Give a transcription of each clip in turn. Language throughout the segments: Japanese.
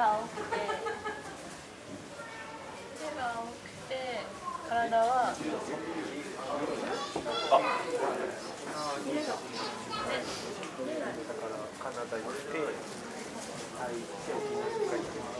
が青くて手が青くて体はカナダ行ってはい。で沖縄に帰ってます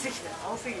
すぎた青すぎて。